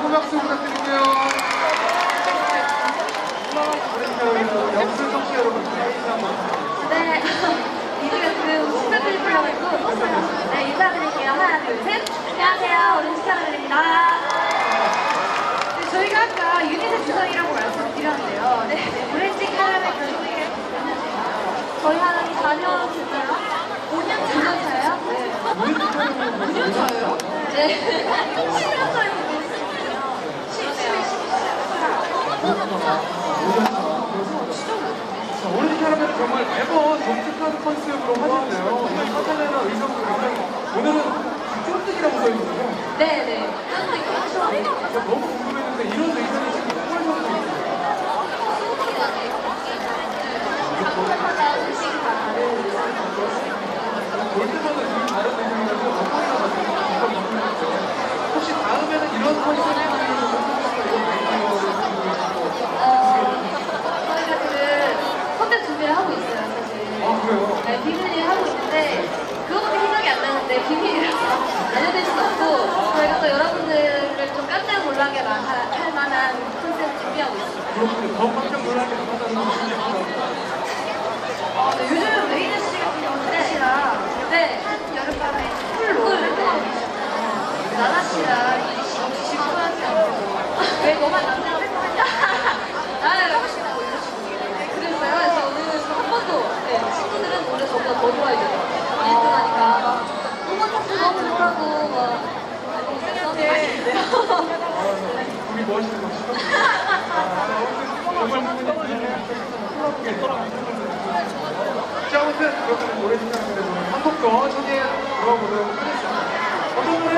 큰 박수 부탁드릴게요. 우리 영순성 씨 여러분, 인사 한번. 네. 이제가 지금 불러가지고 떴어요. 네, 인사드릴게요. 하나, 둘, 셋. 안녕하세요. 오늘 축하드립니다. 네, 저희가 아까 유닛의 주선이라고 말씀드렸는데요. 네, 브랜딩 카라멜 결국에 저희 한 4년 됐나요? 5년 차요? 네. 5년 차예요? 네. 10년 차에 됐어요. 10, 자, 오렌지 캐러멜은 정말 매번 독특한 컨셉으로 하는데요. 이 사진이나 의상도 굉장히 오늘은 쫀득이라고 써있거든요. 네, 네. 제가 너무 궁금했는데 이런 의상이 지금 정말 처음 보였어요. 볼 때마다 되게 다른 의상이라서 어떠이가 가지고 정말 궁금했어요. 혹시 다음에는 이런 컨셉으로 이런 의상을 저희가 지금 콘텐츠 준비를 하고 있어요, 사실. 아, 그래요? 네, 비밀을 하고 있는데 그것밖에 나는데 비밀이라서 알려드릴 수 없고 저희가 또 여러분들을 좀 깜짝 놀라게 할 만한 콘텐츠 준비하고 있습니다. 더 깜짝 놀라게 어, 네, 요즘 레이드 씨 같은 경우는 트래시랑 네, 여름밤에 풀로 계시잖아요. 나나 씨랑 질투하지 않고 왜 너만 남자가 활동하냐? 나를 혹시나 올려주고 네, 그랬어요. 그래서 오늘 한 번도 네, 친구들은 원래 저보다 더 좋아해줘요. 1등하니까 한번 탁도 너무 좋아하고 막 너무 섹시하게 하시는데요. 우리 멋있는 것이죠. 정말 부분이 콜라보게 자, 아무튼 그렇다면 노래 시작하는데 한곡더 소개해 들어보도록 하겠습니다.